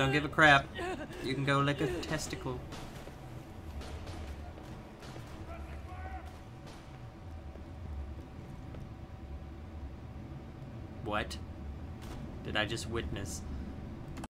Don't give a crap. You can go lick a testicle. What? Did I just witness?